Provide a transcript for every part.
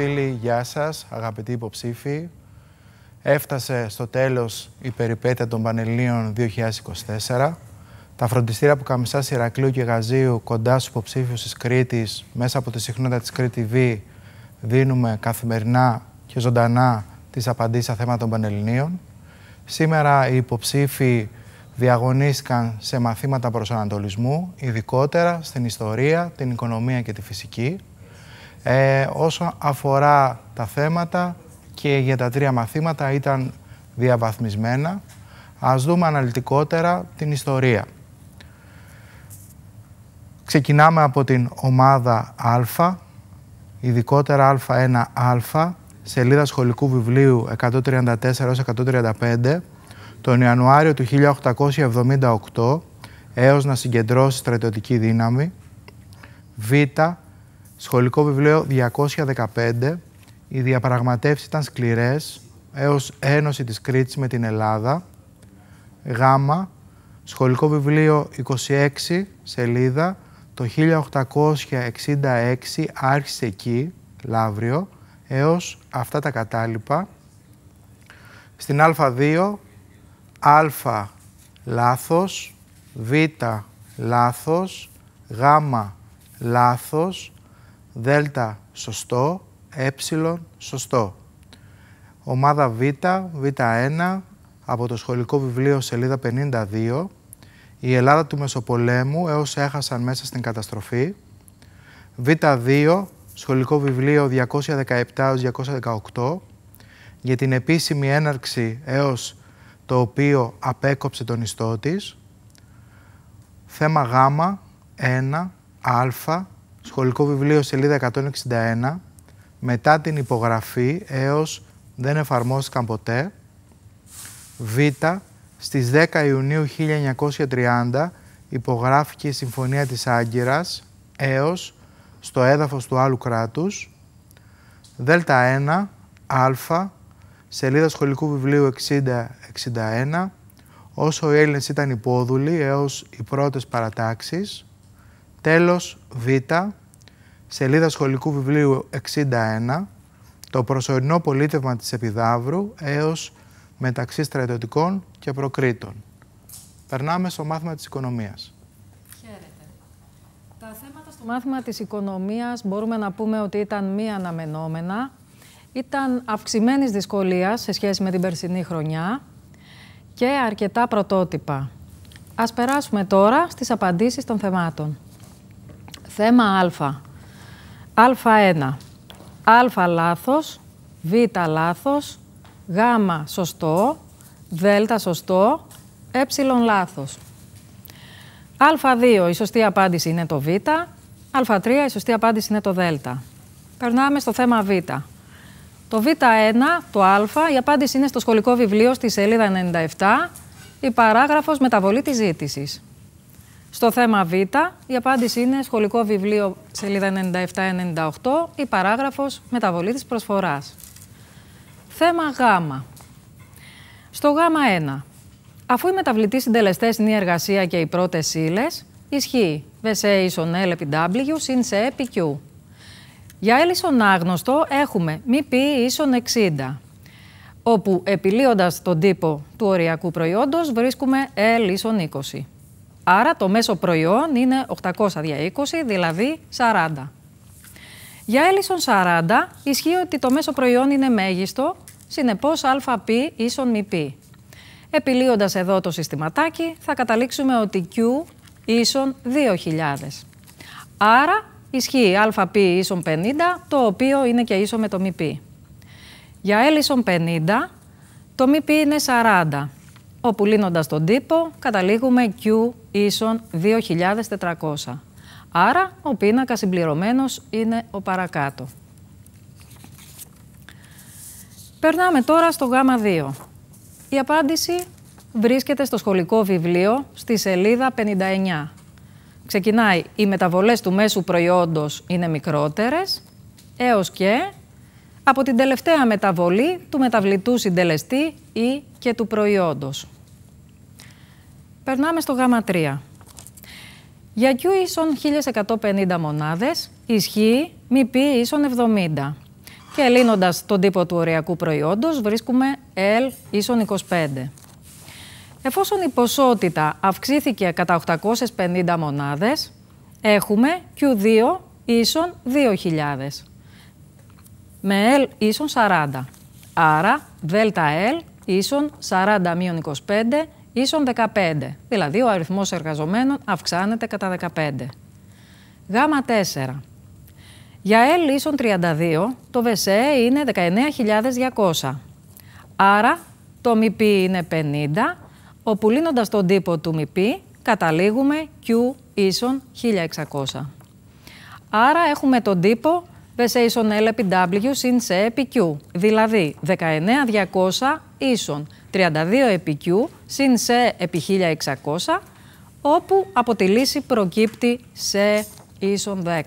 Φίλες, φίλοι, γεια σας, αγαπητοί υποψήφοι. Έφτασε στο τέλος η περιπέτεια των Πανελλήνιων 2024. Τα φροντιστήρια που Καμισάς Ηρακλείου και Γαζίου κοντά στους υποψήφιους της Κρήτης, μέσα από τη συχνότητα της Κρήτη V, δίνουμε καθημερινά και ζωντανά τις απαντήσεις στα θέματα των Πανελληνίων. Σήμερα οι υποψήφοι διαγωνίστηκαν σε μαθήματα προσανατολισμού, ειδικότερα στην ιστορία, την οικονομία και τη φυσική. Ε, όσο αφορά τα θέματα και για τα τρία μαθήματα ήταν διαβαθμισμένα. Ας δούμε αναλυτικότερα την ιστορία. Ξεκινάμε από την ομάδα Α, ειδικότερα Α1α, σελίδα σχολικού βιβλίου 134 135, τον Ιανουάριο του 1878 έως να συγκεντρώσει στρατιωτική δύναμη. Β, σχολικό βιβλίο 215, οι διαπραγματεύσεις ήταν σκληρές έως ένωση της Κρήτης με την Ελλάδα. Γ, σχολικό βιβλίο 26, σελίδα, το 1866 άρχισε εκεί, Λαύριο, έως αυτά τα κατάλοιπα. Στην Α2, Α λάθος, Β λάθος, Γ λάθος, Δ σωστό, Ε σωστό. Ομάδα Β, Β1, από το σχολικό βιβλίο σελίδα 52, η Ελλάδα του Μεσοπολέμου έως έχασαν μέσα στην καταστροφή. Β2, σχολικό βιβλίο 217-218, για την επίσημη έναρξη έως το οποίο απέκοψε τον ιστό της. Θέμα Γ, 1, Α, σχολικό βιβλίο σελίδα 161, μετά την υπογραφή έως δεν εφαρμόστηκαν ποτέ. Β, στις 10 Ιουνίου 1930 υπογράφηκε η Συμφωνία της Άγκυρας έως στο έδαφος του άλλου κράτους. Δέλτα 1, Α, σελίδα σχολικού βιβλίου 60-61, όσο οι Έλληνες ήταν υπόδουλοι έως οι πρώτες παρατάξεις. Τέλος Β, σελίδα σχολικού βιβλίου 61, το προσωρινό πολίτευμα της Επιδαύρου έως μεταξύ στρατιωτικών και προκρήτων. Περνάμε στο μάθημα της οικονομίας. Χαίρετε. Τα θέματα στο μάθημα της οικονομίας μπορούμε να πούμε ότι ήταν μη αναμενόμενα. Ήταν αυξημένης δυσκολίας σε σχέση με την περσινή χρονιά και αρκετά πρωτότυπα. Ας περάσουμε τώρα στις απαντήσεις των θεμάτων. Θέμα Α. Α1. Α λάθος, Β λάθος, Γ σωστό, Δ σωστό, Ε λάθος. Α2 η σωστή απάντηση είναι το Β, Α3 η σωστή απάντηση είναι το Δ. Περνάμε στο θέμα Β. Το Β1, το Α, η απάντηση είναι στο σχολικό βιβλίο στη σελίδα 97, η παράγραφος μεταβολή της ζήτησης. Στο θέμα Β, η απάντηση είναι σχολικό βιβλίο σελίδα 97-98, η παράγραφος μεταβολή της προσφοράς. Θέμα Γ. Στο Γ 1. Αφού οι μεταβλητοί συντελεστές είναι η εργασία και οι πρώτες ύλες, ισχύει VC ίσον L επί W συν σε επί Q. Για L ίσον άγνωστο έχουμε μη π ίσον 60, όπου επιλύοντας τον τύπο του οριακού προϊόντος βρίσκουμε L ίσον 20. Άρα το μέσο προϊόν είναι 800 δια 20, δηλαδή 40. Για L ίσον 40 ισχύει ότι το μέσο προϊόν είναι μέγιστο Συνεπώς ΑΠ ίσον μη π. Επιλύοντας εδώ το συστηματάκι θα καταλήξουμε ότι Q ίσον 2000. Άρα ισχύει ΑΠ ίσον 50, το οποίο είναι και ίσο με το μη π. Για L ίσον 50, το μη π είναι 40, όπου λύνοντας τον τύπο καταλήγουμε Q ίσον 2400. Άρα ο πίνακας συμπληρωμένος είναι ο παρακάτω. Περνάμε τώρα στο γάμα 2. Η απάντηση βρίσκεται στο σχολικό βιβλίο στη σελίδα 59. Ξεκινάει οι μεταβολές του μέσου προϊόντος είναι μικρότερες έως και από την τελευταία μεταβολή του μεταβλητού συντελεστή ή και του προϊόντος. Περνάμε στο γάμα 3. Για Q ίσον 1150 μονάδες ισχύει μη π ίσον 70. Και λύνοντας τον τύπο του οριακού προϊόντος βρίσκουμε L ίσον 25. Εφόσον η ποσότητα αυξήθηκε κατά 850 μονάδες, έχουμε Q2 ίσον 2.000 με L ίσον 40. Άρα ΔΕΛΤΑ L ίσον 40 25 ίσον 15. Δηλαδή ο αριθμός εργαζομένων αυξάνεται κατά 15. Γάμα 4. Για L ίσον 32 το ΒΣΕ είναι 19.200. Άρα το ΜΠ είναι 50, όπου λύνοντας τον τύπο του ΜΠ καταλήγουμε Q ίσον 1600. Άρα έχουμε τον τύπο ίσον L επί W συν σε επί Q. Δηλαδή 19.200 ίσον 32 επί Q συν σε επί 1600 όπου από τη λύση προκύπτει σε ίσον 10.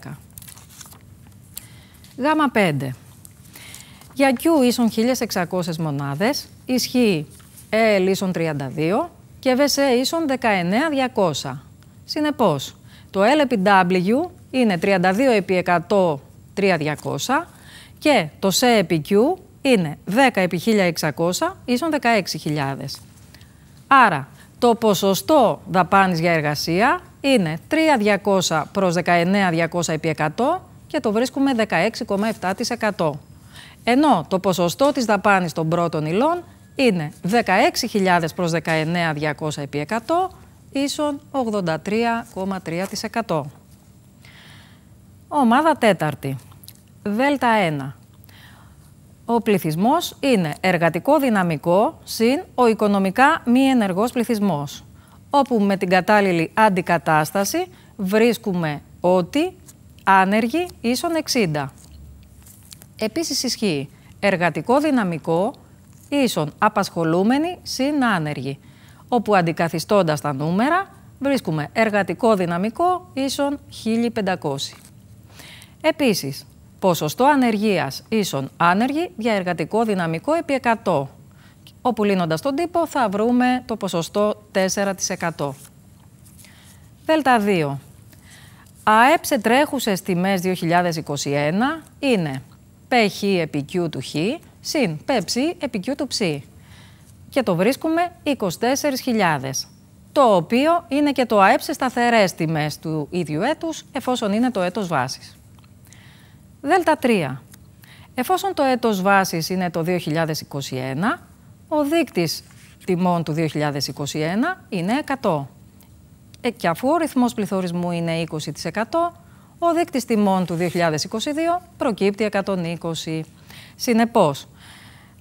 Γάμα 5. Για Q ίσον 1600 μονάδες ισχύει L ίσον 32 και VC ίσον 19.200. Συνεπώς, το L επί W είναι 32 επί 100 3.200 και το σε επί Q είναι 10 επί 1.600 ίσον 16.000. Άρα το ποσοστό δαπάνης για εργασία είναι 3.200 προς 19.200 επί 100 και το βρίσκουμε 16,7%. Ενώ το ποσοστό της δαπάνης των πρώτων υλών είναι 16.000 προς 19.200 επί 100 ίσον 83,3%. Ομάδα τέταρτη. Δέλτα 1. Ο πληθυσμός είναι εργατικό δυναμικό συν ο οικονομικά μη ενεργός πληθυσμός, όπου με την κατάλληλη αντικατάσταση βρίσκουμε ότι άνεργοι ίσον 60. Επίσης ισχύει εργατικό δυναμικό ίσον απασχολούμενοι συν άνεργοι, όπου αντικαθιστώντας τα νούμερα βρίσκουμε εργατικό δυναμικό ίσον 1500. Επίσης, ποσοστό ανεργίας ίσον άνεργη για εργατικό δυναμικό επί 100, όπου λύνοντας τον τύπο θα βρούμε το ποσοστό 4%. Δέλτα 2. ΑΕΠ σε τρέχουσες τιμές 2021 είναι ΠΧ επί Q του Χ συν ΠΨ επί Q του Ψ. Και το βρίσκουμε 24.000 το οποίο είναι και το ΑΕΠ σε σταθερές τιμές του ίδιου έτους, εφόσον είναι το έτος βάσης. Δέλτα 3. Εφόσον το έτος βάσης είναι το 2021, ο δείκτης τιμών του 2021 είναι 100. Ε, και αφού ο ρυθμός πληθωρισμού είναι 20%, ο δείκτης τιμών του 2022 προκύπτει 120. Συνεπώς,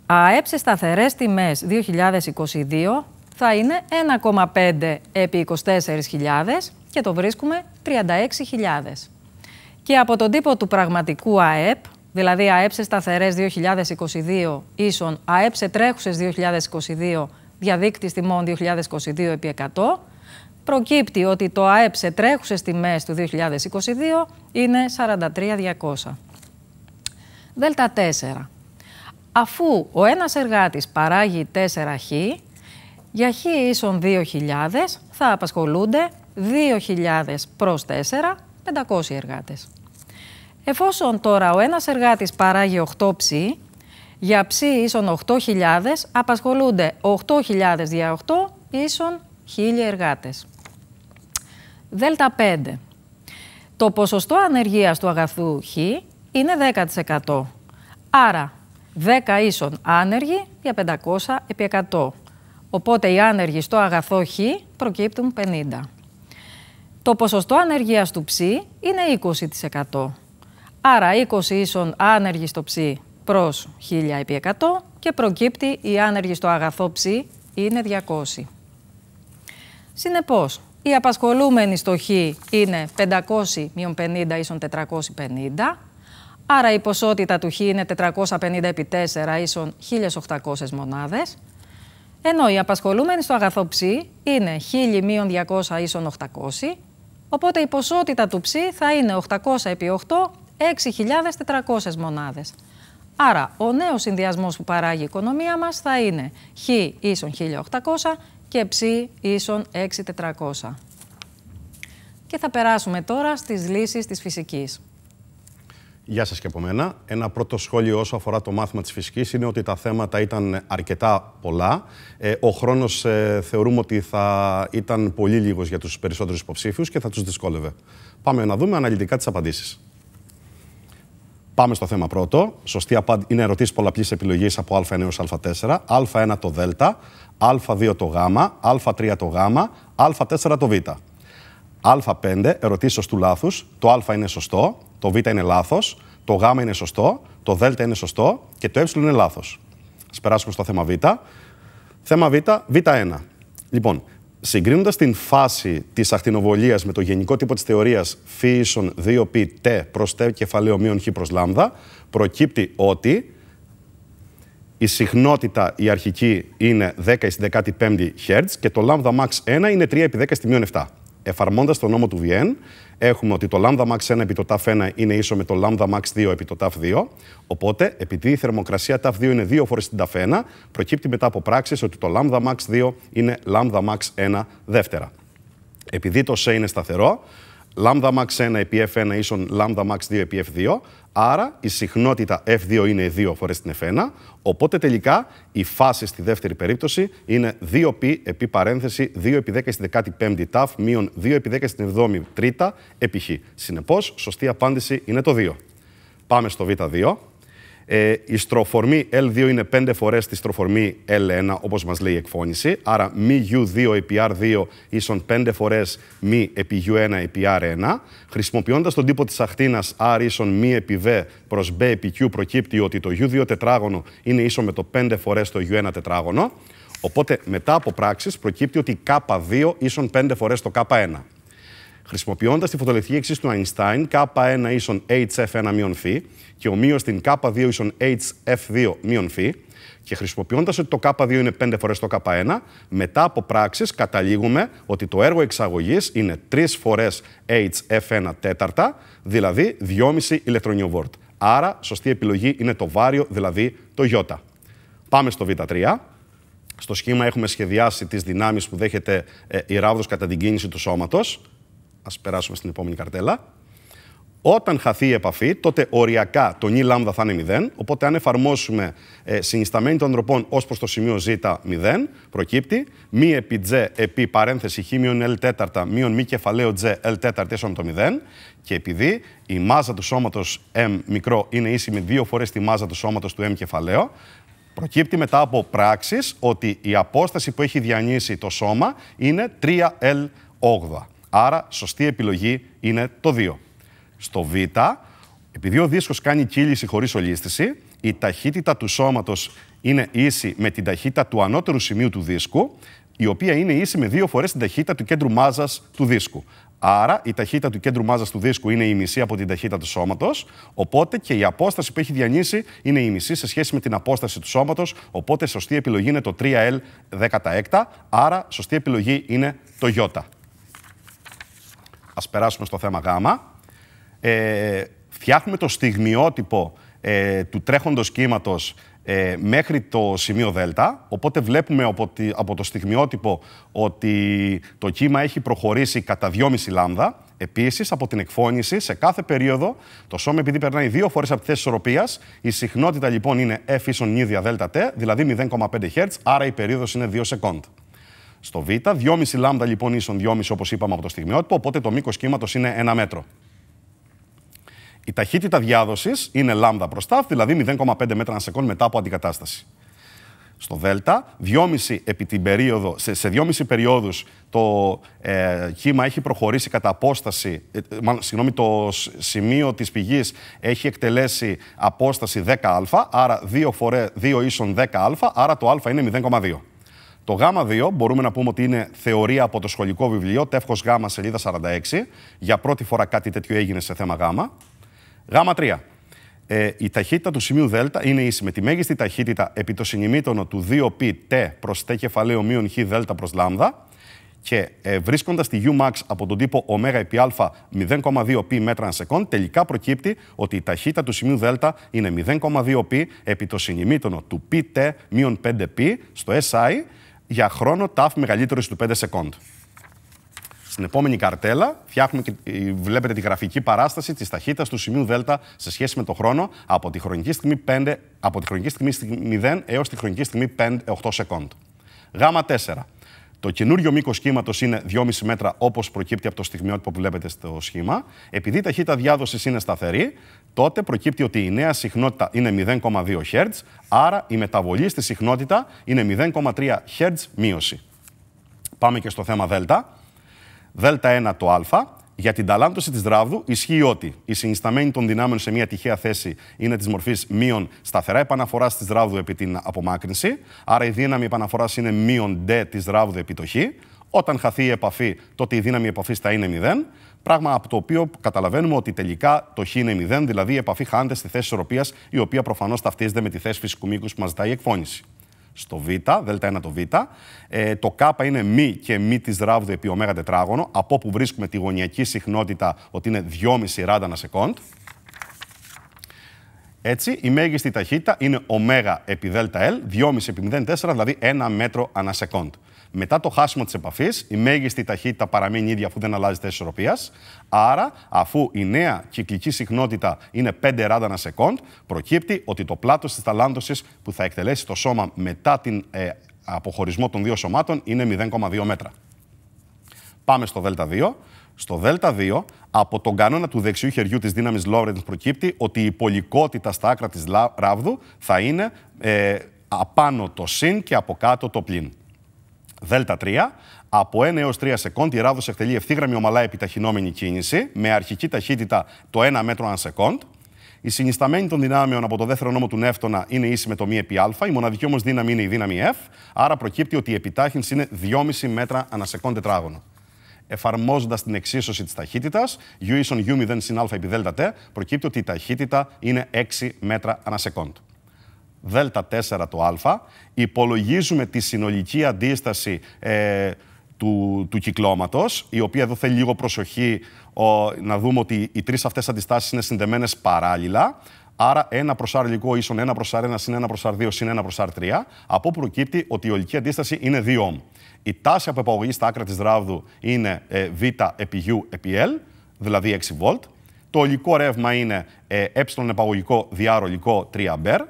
ΑΕΠ σε σταθερές τιμές 2022 θα είναι 1,5 επί 24.000 και το βρίσκουμε 36.000 και από τον τύπο του πραγματικού ΑΕΠ, δηλαδή ΑΕΠ σε σταθερές 2022 ίσον ΑΕΠ σε τρέχουσες 2022 διαδίκτυς τιμών 2022 επί 100, προκύπτει ότι το ΑΕΠ σε τρέχουσες τιμές του 2022 είναι 43.200. Δέλτα 4. Αφού ο ένας εργάτης παράγει 4 χ, για χ ίσον 2.000 θα απασχολούνται 2.000 προς 4 500 εργάτες. Εφόσον τώρα ο ένας εργάτης παράγει 8 ψή, για ψή ίσον 8.000 απασχολούνται 8.000 δια 8 ίσον 1.000 εργάτες. Δέλτα 5. Το ποσοστό ανεργίας του αγαθού Χ είναι 10%. Άρα 10 ίσον άνεργοι για 500 επί 100. Οπότε οι άνεργοι στο αγαθό Χ προκύπτουν 50. Το ποσοστό ανεργίας του ψή είναι 20%. Άρα 20 ίσον άνεργοι στο ψή προς 1000 επί 100 και προκύπτει η άνεργη στο αγαθό ψή είναι 200. Συνεπώς, η απασχολούμενη στο χ είναι 500 μείον 50 ίσον 450, άρα η ποσότητα του χ είναι 450 επί 4 ίσον 1800 μονάδες, ενώ η απασχολούμενη στο αγαθό ψή είναι 1000 μείον 200 ίσον 800 Οπότε η ποσότητα του ψή θα είναι 800 επί 8, 6.400 μονάδες. Άρα ο νέος συνδυασμός που παράγει η οικονομία μας θα είναι χ ίσον 1.800 και ψ ίσον 6.400. Και θα περάσουμε τώρα στις λύσεις της φυσικής. Γεια σας και από μένα. Ένα πρώτο σχόλιο όσο αφορά το μάθημα της φυσικής είναι ότι τα θέματα ήταν αρκετά πολλά. Ε, ο χρόνος ε, θεωρούμε ότι θα ήταν πολύ λίγος για τους περισσότερους υποψήφιους και θα τους δυσκόλευε. Πάμε να δούμε αναλυτικά τις απαντήσεις. Πάμε στο θέμα πρώτο. Σωστή απάντηση είναι ερωτήσεις πολλαπλής επιλογής από Α1 έως Α4. Α1 το Δ, Α2 το Γ, Α3 το Γ, Α4 το Β. Α5 ερωτήσεις του λάθους. Το Α είναι σωστό, το Β είναι λάθος, το Γ είναι σωστό, το Δ είναι σωστό και το Ε είναι λάθος. Α περάσουμε στο θέμα Β. Θέμα Β, Β1. Λοιπόν, Συγκρίνοντας την φάση της ακτινοβολίας με το γενικό τύπο της θεωρίας φ ίσον 2π τ προς τ κεφαλαίο μείον χ προς λ, προκύπτει ότι η συχνότητα η αρχική είναι 10 στην 15η Hz και το λάμδα max 1 είναι 3 επί 10 στη μείον 7 εφαρμόντας το νόμο του Βιέν, έχουμε ότι το λάμδα max 1 επί το τάφ 1 είναι ίσο με το λάμδα max 2 επί το τάφ 2. Οπότε, επειδή η θερμοκρασία τάφ 2 είναι δύο φορές την τάφ 1, προκύπτει μετά από πράξεις ότι το λάμδα max 2 είναι λάμδα max 1 δεύτερα. Επειδή το σε είναι σταθερό, λάμδα max 1 επί f1 ίσον λάμδα max 2 επί f2, άρα η συχνότητα f2 είναι 2 φορές την f1, οπότε τελικά η φάση στη δεύτερη περίπτωση είναι 2π επί παρένθεση 2 επί 10 στην 15η ταφ μείον 2 επί 10 στην 7η τρίτα επί χ. Συνεπώς, σωστή απάντηση είναι το 2. Πάμε στο β2. Ε, η στροφορμή L2 είναι 5 φορές τη στροφορμή L1, όπως μας λέει η εκφώνηση. Άρα μη U2 επί R2 ίσον 5 φορές μη επί U1 επί R1. Χρησιμοποιώντας τον τύπο της ακτίνας R ίσον μη επί V προς B επί Q προκύπτει ότι το U2 τετράγωνο είναι ίσο με το 5 φορές το U1 τετράγωνο. Οπότε μετά από πράξεις προκύπτει ότι K2 ίσον 5 φορές το K1. Χρησιμοποιώντας τη φωτολεκτική εξής του Einstein, K1 ίσον HF1 μείον φ και ομοίως την K2 ίσον HF2 μείον φ, και χρησιμοποιώντας ότι το K2 είναι 5 φορές το K1, μετά από πράξεις καταλήγουμε ότι το έργο εξαγωγής είναι 3 φορές HF1 τέταρτα, δηλαδή 2,5 ηλεκτρονιοβόρτ. Άρα, σωστή επιλογή είναι το βάριο, δηλαδή το Ι. Πάμε στο Β3. Στο σχήμα έχουμε σχεδιάσει τις δυνάμεις που δέχεται ε, η ράβδος κατά την κίνηση του σώματος. Ας περάσουμε στην επόμενη καρτέλα. Όταν χαθεί η επαφή, τότε οριακά το νι λάμδα θα είναι 0. Οπότε, αν εφαρμόσουμε ε, συνισταμένη των ανθρωπών ως προς το σημείο ζ 0, προκύπτει μη επί τζ επί παρένθεση χ μείον L τέταρτα μείον μη κεφαλαίο τζ L τέταρτα ίσο με το 0. Και επειδή η μάζα του σώματος M μικρό είναι ίση με δύο φορές τη μάζα του σώματος του M κεφαλαίο, προκύπτει μετά από πράξεις ότι η απόσταση που έχει διανύσει το σώμα είναι 3L8. Άρα, σωστή επιλογή είναι το 2. Στο Β, επειδή ο δίσκος κάνει κύληση χωρίς ολίσθηση, η ταχύτητα του σώματος είναι ίση με την ταχύτητα του ανώτερου σημείου του δίσκου, η οποία είναι ίση με δύο φορές την ταχύτητα του κέντρου μάζας του δίσκου. Άρα η ταχύτητα του κέντρου μάζας του δίσκου είναι η μισή από την ταχύτητα του σώματος, οπότε και η απόσταση που έχει διανύσει είναι η μισή σε σχέση με την απόσταση του σώματος, οπότε σωστή επιλογή είναι το 3L 16, άρα σωστή επιλογή είναι το Ι. Ας περάσουμε στο θέμα Γ. Ε, φτιάχνουμε το στιγμιότυπο ε, του τρέχοντος κύματος ε, μέχρι το σημείο Δ. Οπότε βλέπουμε από, από το στιγμιότυπο ότι το κύμα έχει προχωρήσει κατά 2,5 λάμδα. Επίσης, από την εκφώνηση, σε κάθε περίοδο, το σώμα επειδή περνάει δύο φορές από τη θέση ισορροπίας, η συχνότητα λοιπόν είναι F ίσον νίδια δέλτα T, δηλαδή 0,5 Hz, άρα η περίοδος είναι 2 σεκόντ. Στο Β, 2,5 λάμδα λοιπόν ίσον 2,5 όπως είπαμε από το στιγμιότυπο, οπότε το μήκος κύματος είναι 1 μέτρο. Η ταχύτητα διάδοσης είναι λάμδα προς τάφ, δηλαδή 0,5 μέτρα ανά μετά από αντικατάσταση. Στο Δέλτα, 2,5 επί την περίοδο, σε, σε 2,5 περιόδους το ε, κύμα έχει προχωρήσει κατά απόσταση, ε, συγγνώμη, το σημείο της πηγής έχει εκτελέσει απόσταση 10α, άρα 2 φορέ 2 ίσον 10α, άρα το α είναι 0,2. Το Γ2 μπορούμε να πούμε ότι είναι θεωρία από το σχολικό βιβλίο, τεύχος Γ σελίδα 46. Για πρώτη φορά κάτι τέτοιο έγινε σε θέμα Γ. Γ3. Ε, η ταχύτητα του σημείου Δ είναι ίση με τη μέγιστη ταχύτητα επί το συνημήτωνο του 2π τ προς τ κεφαλαίο μείον χ δ προς λ και ε, βρίσκοντας τη Umax από τον τύπο ω επί α 0,2 π μέτρα ανά σεκόν, τελικά προκύπτει ότι η ταχύτητα του σημείου Δ είναι 0,2 π επί το συνημήτωνο του π μείον 5 π στο SI για χρόνο τάφ μεγαλύτερο του 5 σεκόντ. Στην επόμενη καρτέλα φτιάχνουμε και ε, βλέπετε τη γραφική παράσταση της ταχύτητας του σημείου Δ σε σχέση με το χρόνο από τη χρονική στιγμή 5, από τη χρονική στιγμή 0 έως τη χρονική στιγμή 5, 8 σεκόντ. Γάμα 4. Το καινούριο μήκος κύματος είναι 2,5 μέτρα, όπως προκύπτει από το στιγμιότυπο που βλέπετε στο σχήμα. Επειδή η ταχύτητα διάδοσης είναι σταθερή, τότε προκύπτει ότι η νέα συχνότητα είναι 0,2 Hz, άρα η μεταβολή στη συχνότητα είναι 0,3 Hz μείωση. Πάμε και στο θέμα Δ. Δ1 το Α για την ταλάντωση της ράβδου ισχύει ότι η συνισταμένη των δυνάμεων σε μια τυχαία θέση είναι της μορφής μείον σταθερά επαναφοράς της ράβδου επί την απομάκρυνση. Άρα η δύναμη επαναφοράς είναι μείον ντε της ράβδου επί το χ. Όταν χαθεί η επαφή, τότε η δύναμη επαφής θα είναι 0. Πράγμα από το οποίο καταλαβαίνουμε ότι τελικά το χ είναι 0, δηλαδή η επαφή χάνεται στη θέση ισορροπίας, η οποία προφανώς ταυτίζεται με τη θέση φυσικού μήκους που μας ζητάει η εκφώνηση στο Β, Δ1 το Β. Ε, το Κ είναι μη και μη της ράβδου επί ω τετράγωνο, από όπου βρίσκουμε τη γωνιακή συχνότητα ότι είναι 2,5 ράντα ανά σεκόντ. Έτσι, η μέγιστη ταχύτητα είναι ω επί ΔΕΛΤΑ 2,5 επί 0,4, δηλαδή 1 μέτρο ανά σεκόντ. Μετά το χάσιμο της επαφής, η μέγιστη ταχύτητα παραμένει ίδια αφού δεν αλλάζει θέση ισορροπίας. Άρα, αφού η νέα κυκλική συχνότητα είναι 5 ράντα ανά σεκόντ, προκύπτει ότι το πλάτος της ταλάντωση που θα εκτελέσει το σώμα μετά την ε, αποχωρισμό των δύο σωμάτων είναι 0,2 μέτρα. Πάμε στο ΔΕΛΤΑ2. Στο ΔΕΛΤΑ2, από τον κανόνα του δεξιού χεριού της δύναμης Lorentz προκύπτει ότι η πολικότητα στα άκρα της ράβδου θα είναι ε, απάνω το συν και από κάτω το πλήν. Δέλτα 3. Από 1 έως 3 σεκόντ η ράδος εκτελεί ευθύγραμμη ομαλά επιταχυνόμενη κίνηση με αρχική ταχύτητα το 1 μέτρο αν σεκόντ. Η συνισταμένη των δυνάμεων από το δεύτερο νόμο του Νεύτωνα είναι ίση με το μη επί α. Η μοναδική όμως δύναμη είναι η δύναμη F. Άρα προκύπτει ότι η επιτάχυνση είναι 2,5 μέτρα ανασεκόν τετράγωνο. Εφαρμόζοντας την εξίσωση της ταχύτητας, U ίσον U0 συν α επί δέλτα προκύπτει ότι η ταχύτητα είναι 6 μέτρα ανασεκόντ. Δ4 το α, υπολογίζουμε τη συνολική αντίσταση ε, του, του κυκλώματος, η οποία εδώ θέλει λίγο προσοχή ο, να δούμε ότι οι τρεις αυτές αντιστάσεις είναι συνδεμένες παράλληλα, Άρα 1 προς R λιγό ίσον 1 προς R1 συν 1 προς R2 συν 1 προς R3, από όπου προκύπτει ότι η ολική αντίσταση είναι 2 ohm. Η τάση από επαγωγής στα άκρα της ράβδου είναι ε, β επί U επί L, δηλαδή 6 volt. Το ολικό ρεύμα είναι ε, ε επαγωγικό διά R ολικό 3 αμπέρ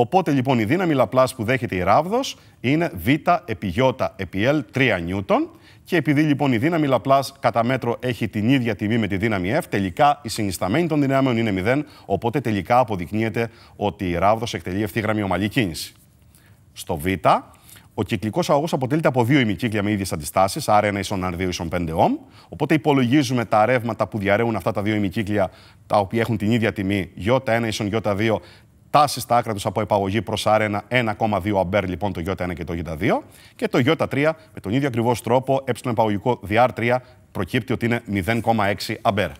Οπότε λοιπόν η δύναμη Λαπλάς που δέχεται η ράβδος είναι B επί I επί L 3 νιούτον και επειδή λοιπόν η δύναμη Λαπλάς κατά μέτρο έχει την ίδια τιμή με τη δύναμη F, τελικά η συνισταμένη των δυνάμεων είναι 0, οπότε τελικά αποδεικνύεται ότι η ράβδος εκτελεί ευθύγραμμη ομαλή κίνηση. Στο Β, ο κυκλικός αγωγός αποτελείται από δύο ημικύκλια με ίδιες αντιστάσεις, R1 ίσον R2 ίσον 5 Ω. Οπότε υπολογίζουμε τα ρεύματα που διαρρέουν αυτά τα δύο ημικύκλια, τα οποία έχουν την ίδια τιμή, Ι1 ίσον Ι2, τάσεις στα άκρα τους από επαγωγή προς R1 1,2 αμπέρ λοιπόν το Ι1 και το Ι2 και το Ι3 με τον ίδιο ακριβώς τρόπο ε επαγωγικό DR3 προκύπτει ότι είναι 0,6 αμπέρ.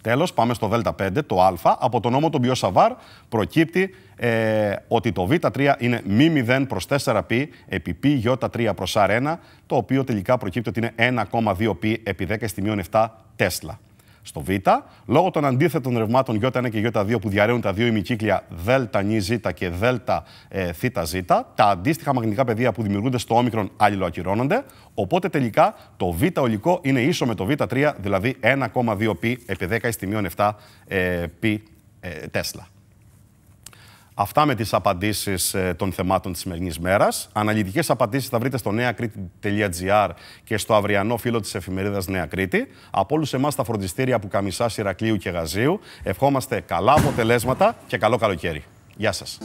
Τέλος, πάμε στο Δ5, το Α. Από τον νόμο του Μπιοσαβάρ προκύπτει ε, ότι το Β3 είναι μη 0 προς 4π επί π Ι3 προς R1, το οποίο τελικά προκύπτει ότι είναι 1,2π επί 10 στη 7 Τέσλα στο Β, λόγω των αντίθετων ρευμάτων Ι1 και Ι2 που διαρρέουν τα δύο ημικύκλια ΔΝΙΖ και ΔΘΖ, τα αντίστοιχα μαγνητικά πεδία που δημιουργούνται στο όμικρον αλληλοακυρώνονται, οπότε τελικά το Β ολικό είναι ίσο με το Β3, δηλαδή 1,2 π επί 10 στη 7 ε, π ε, Τέσλα. Αυτά με τις απαντήσεις ε, των θεμάτων της σημερινής μέρας. Αναλυτικές απαντήσεις θα βρείτε στο νεακρήτη.gr και στο αυριανό φύλλο της εφημερίδας Νέα Κρήτη. Από όλους εμάς τα φροντιστήρια που Καμισά, Ηρακλείου και Γαζίου ευχόμαστε καλά αποτελέσματα και καλό καλοκαίρι. Γεια σας.